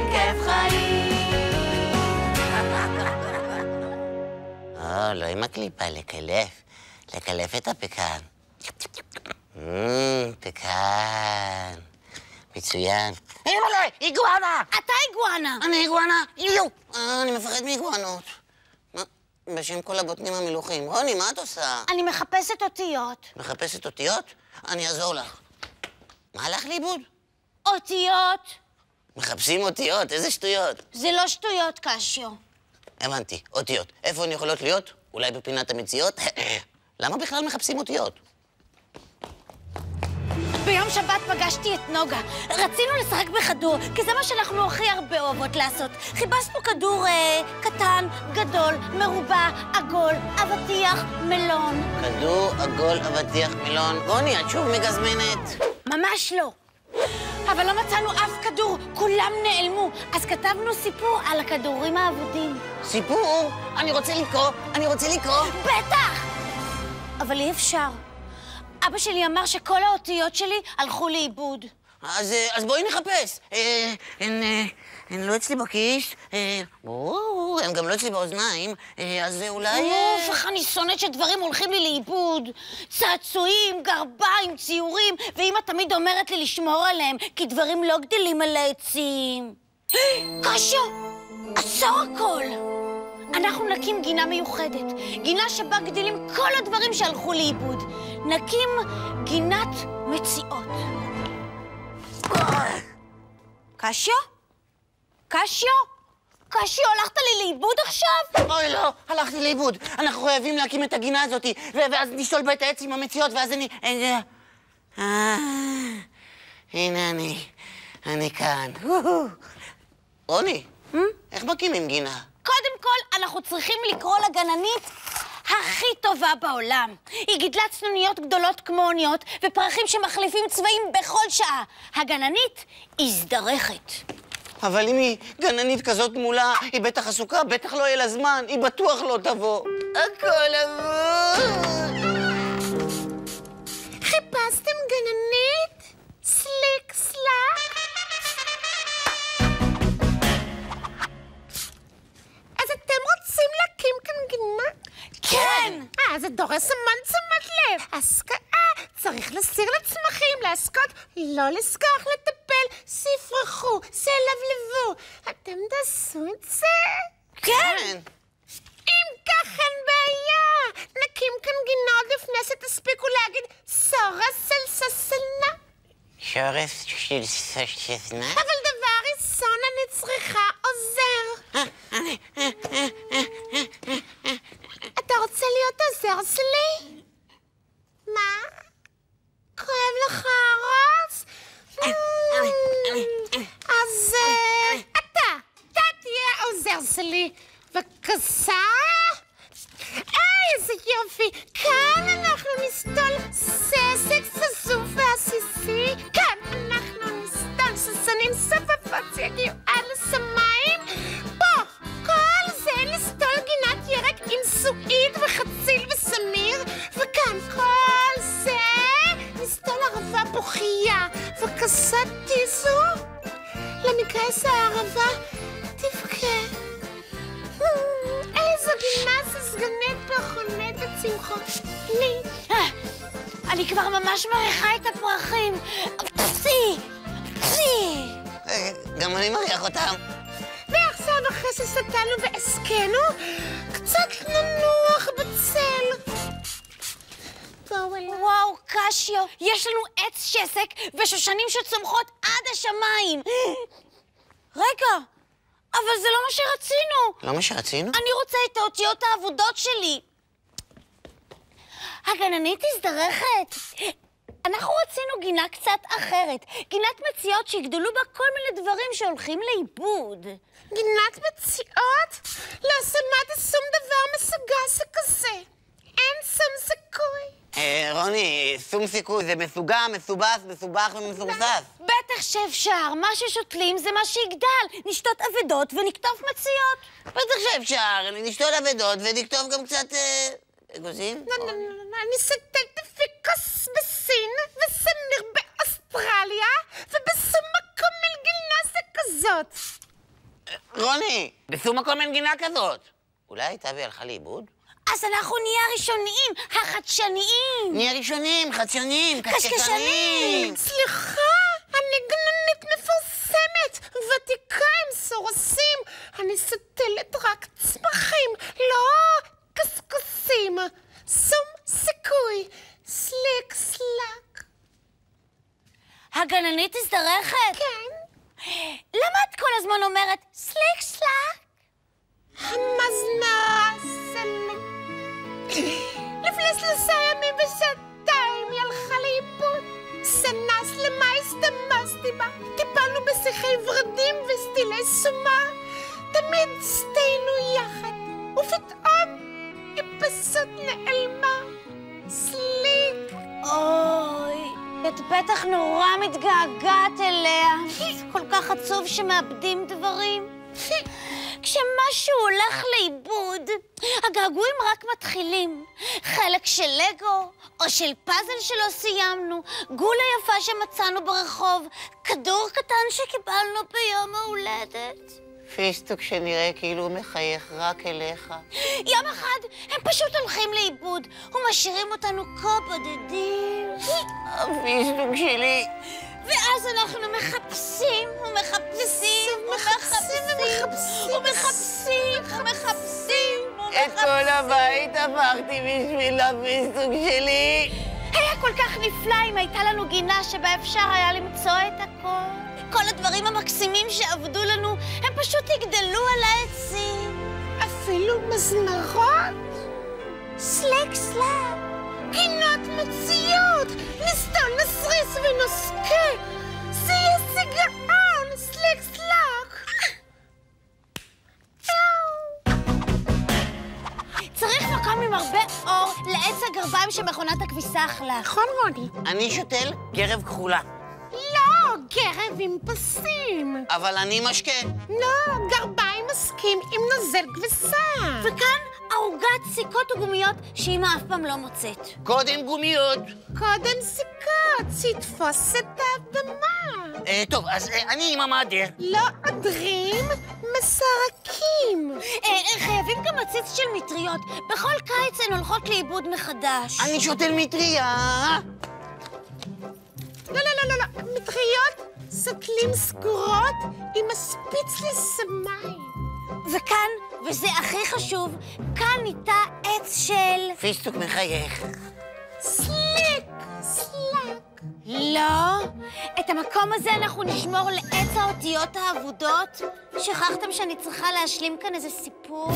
עושים כיף חיים או, לא עם הקליפה, לקלף. לקלף את הפקן. פקן. מצוין. אימא'לה, איגואנה! אתה איגואנה! אני איגואנה? יו! אה, אני מפחד מאיגואנות. בשם כל הבוטנים המלוכים. רוני, מה את עושה? אני מחפשת אותיות. מחפשת אותיות? אני אעזור לך. מה הלך לאיבוד? אותיות! מחפשים אותיות, איזה שטויות. זה לא שטויות, קשיו. הבנתי, אותיות. איפה הן יכולות להיות? אולי בפינת המציאות? למה בכלל מחפשים אותיות? ביום שבת פגשתי את נוגה. רצינו לשחק בכדור, כי זה מה שאנחנו הכי הרבה אוהבות לעשות. חיפשנו כדור אה, קטן, גדול, מרובע, עגול, אבטיח, מלון. כדור, עגול, אבטיח, מילון. רוני, את שוב מגזמנת. ממש לא. אבל לא מצאנו אף כדור, כולם נעלמו. אז כתבנו סיפור על הכדורים האבודים. סיפור? אני רוצה לקרוא, אני רוצה לקרוא. בטח! אבל אי אפשר. אבא שלי אמר שכל האותיות שלי הלכו לאיבוד. אז, אה, אז בואי נחפש. אה, הן, אה, הן לא אצלי בכיס, אה, הן גם לא אצלי באוזניים, אה, אז אולי... אה, אוף, איך אני שונאת שדברים הולכים לי לאיבוד. צעצועים, גרביים, ציורים, ואמא תמיד אומרת לי לשמור עליהם, כי דברים לא גדלים על העצים. קשיו, עצור הכל. אנחנו נקים גינה מיוחדת, גינה שבה גדלים כל הדברים שהלכו לאיבוד. נקים גינת מציאות. קשיו? קשיו? קשיו, הלכת לי לאיבוד עכשיו? אוי, לא, הלכתי לאיבוד. אנחנו חייבים להקים את הגינה הזאת, ואז נשתול בה את העץ עם המציאות, ואז אני... אני- אה, הנה אני, אני כאן. רוני, איך מקימים גינה? קודם כל, אנחנו צריכים לקרוא לגננית הכי טובה בעולם. היא גידלה צנוניות גדולות כמו אוניות ופרחים שמחליפים צבעים בכל שעה. הגננית הזדרכת. אבל אם היא גננית כזאת מולה, היא בטח עסוקה, בטח לא יהיה לה זמן, היא בטוח לא תבוא. הכל אבוד. חיפשתם גננית? זה דורס המון תשומת לב. השקעה, צריך לסיר לצמחים, להשקות, לא לשכוח לטפל, ספרחו, סלבלבו. אתם תעשו את זה? כן! אם כך אין בעיה, נקים כאן גינה עוד לפני שתספיקו להגיד סורס של ססנה. שורף של סשנה? אבל דבר ראשון אני צריכה עוזר. אתה רוצה להיות עוזר שלי? מה? כואב לך הראש? אז אה, אתה, אתה תהיה העוזר שלי. בבקשה? איזה יופי! כאן אנחנו נסתול ססק פרחונית וצמחונית. אני כבר ממש מריחה את הפרחים. פסי! פסי! אה, גם אני מריח אותם. ועכשיו, אחרי שסתנו ועסקנו, קצת ננוח בצל. וואו, קשיו, יש לנו עץ שסק ושושנים שצומחות עד השמיים. רגע, אבל זה לא מה שרצינו. לא מה שרצינו? אני רוצה את האותיות האבודות שלי. הגננית הזדרכת. אנחנו רצינו גינה קצת אחרת. גינת מציאות שיגדלו בה כל מיני דברים שהולכים לאיבוד. גינת מציאות? לא שמעתי שום דבר מסוגה שכזה. אין שום סיכוי. אה, רוני, שום סיכוי, זה מסוגע, מסובס, מסובך ומסורסס. בטח שאפשר, מה ששותלים זה מה שיגדל. נשתות אבדות ונקטוף מציאות. בטח שאפשר, נשתול אבדות ונכתוב גם קצת... אגוזים? לא, לא, לא, לא, אני שתלתי פיקוס בסין, וסמיר באוסטרליה, ובשום מקום אין גינה כזאת. רוני, בשום מקום אין גינה כזאת. אולי תבי הלכה לאיבוד? אז אנחנו נהיה הראשונים, החדשניים. נהיה ראשונים, חדשנים, קשקשנים. קשקשנים. סליחה, אני גננית מפורסמת, ותיקה עם סורסים. אני סוטלת רק בה. טיפלנו בשיחי ורדים וסטילי סומה. תמיד שתינו יחד. ופתאום היא פשוט נעלמה. סליק. אוי, את בטח נורא מתגעגעת אליה. כל כך עצוב שמאבדים דברים. כשמשהו הולך לאיבוד, הגעגועים רק מתחילים. חלק של לגו, או של פאזל שלא סיימנו, גולה יפה שמצאנו ברחוב, כדור קטן שקיבלנו ביום ההולדת. פיסטוק שנראה כאילו הוא מחייך רק אליך. יום אחד הם פשוט הולכים לאיבוד ומשאירים אותנו כה בודדים. הפיסטוק שלי. ואז אנחנו מחפשים עברתי בשביל הפיסטוק שלי. היה כל כך נפלא אם הייתה לנו גינה שבה אפשר היה למצוא את הכל. כל הדברים המקסימים שעבדו לנו, הם פשוט יגדלו על העצים. אפילו מזמרות. סלק סלק. גינות מציאות. נסתום נסריס ונוסקה. הכביסה אכלה. נכון, רוני? אני שותל גרב כחולה, לא, גרב עם פסים. אבל אני משקה. לא, גרביים מסכים עם נוזל כביסה. וכאן ערוגת סיכות וגומיות שאמא אף פעם לא מוצאת. קודם גומיות. קודם סיכות, שיתפוס את האדמה. אה, טוב, אז אה, אני עם המעדר. לא עדרים, מסרקים. אה, אה, חייבים גם עציץ של מטריות. בכל קיץ הן הולכות לאיבוד מחדש. אני שותל מטריה. לא, לא, לא, לא, לא. מטריות, סטלים סגורות עם מספיץ לסמיים. וכאן, וזה הכי חשוב, כאן ניטע עץ של... פיסטוק מחייך. סליק, סלאק. לא. את המקום הזה אנחנו נשמור לעץ האותיות האבודות. שכחתם שאני צריכה להשלים כאן איזה סיפור?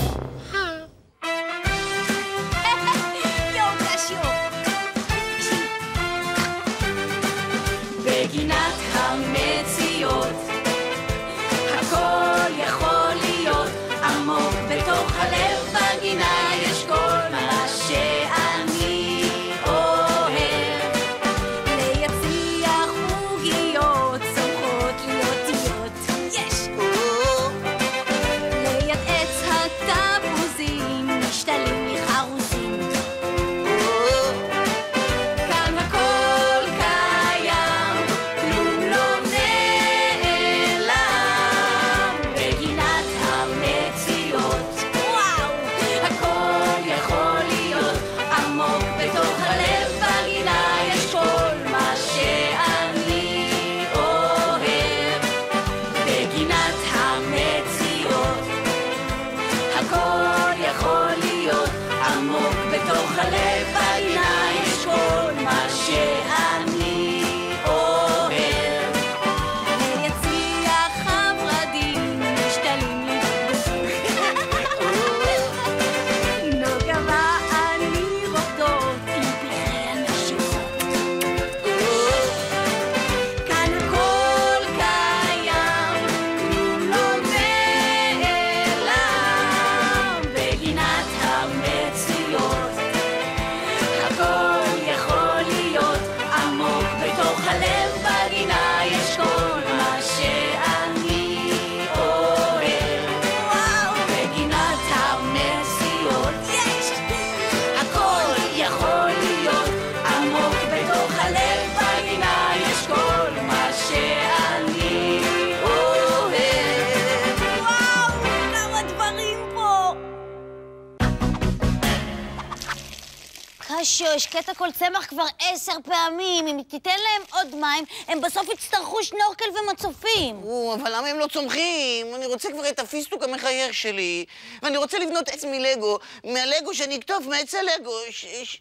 קשיו, השקית כל צמח כבר עשר פעמים. אם תיתן להם עוד מים, הם בסוף יצטרכו שנורקל ומצופים. או, אבל למה הם לא צומחים? אני רוצה כבר את הפיסטוק המחייך שלי. ואני רוצה לבנות עץ מלגו, מהלגו שאני אכתוב מעץ הלגו. ש... ש...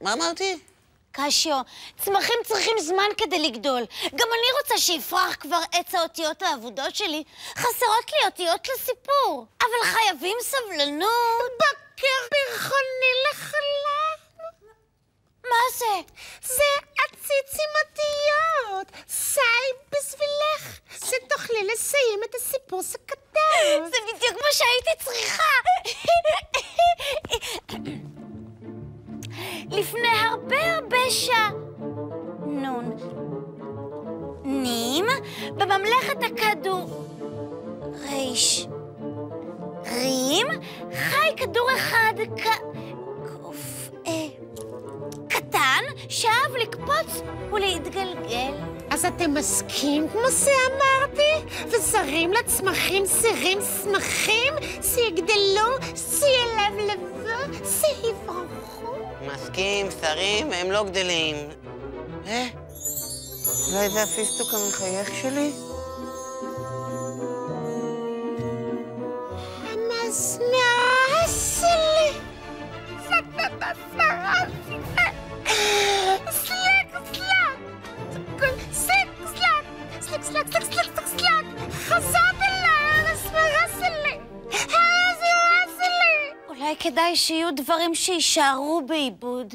מה אמרתי? קשיו, צמחים צריכים זמן כדי לגדול. גם אני רוצה שיפרח כבר עץ האותיות האבודות שלי. חסרות לי אותיות לסיפור. אבל חייבים סבלנות. בקר בירחוני לחלם. מה זה? זה אותיות. סי בשבילך. שתוכלי לסיים את הסיפור שכתב. זה בדיוק מה שהייתי צריכה. לפני הרבה הרבה שעה. נון. נים, בממלכת הכדור. ריש. רים, חי כדור אחד כ... לקפוץ ולהתגלגל. אז אתם מסכים כמו שאמרתי? וזרים לצמחים סירים שמחים? שיגדלו, שילבלבו, שיברחו? מסכים, שרים, הם לא גדלים. אה? אולי זה הפיסטוק המחייך שלי? כדאי שיהיו דברים שיישארו בעיבוד.